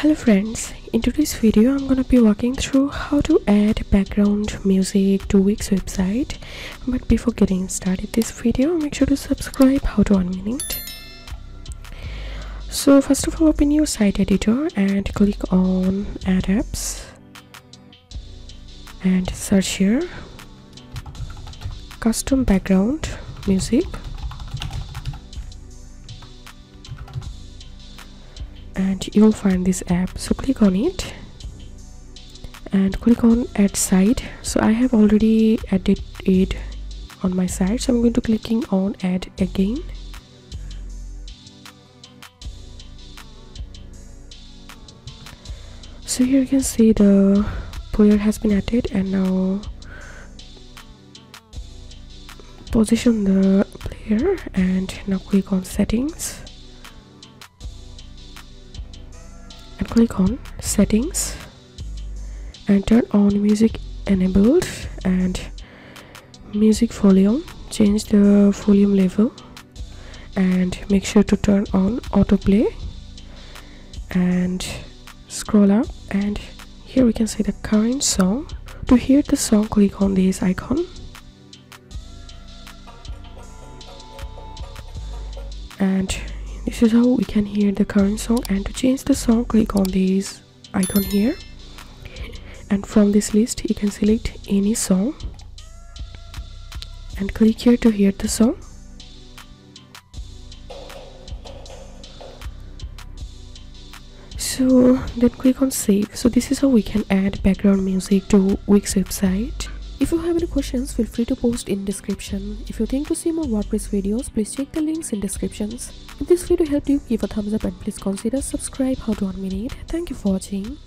Hello friends, in today's video I'm gonna be walking through how to add background music to Wix website. But before getting started this video make sure to subscribe how to one minute so first of all open your site editor and click on add apps. And search here. Custom background music and you'll find this app. So click on it and click on add site. So i have already added it on my site. So i'm going to clicking on add again. So here you can see the player has been added and now position the player and now click on settings click on settings. And turn on music enabled. And music volume. Change the volume level. And make sure to turn on autoplay. And scroll up. And here we can see the current song. To hear the song click on this icon. And this is how we can hear the current song and to change the song click on this icon here. And from this list you can select any song. And click here to hear the song. So then click on save. So this is how we can add background music to wix website if you have any questions, feel free to post in description. If you think to see more WordPress videos, please check the links in descriptions. If this video helped you, give a thumbs up and please consider subscribe how to one minute. Thank you for watching.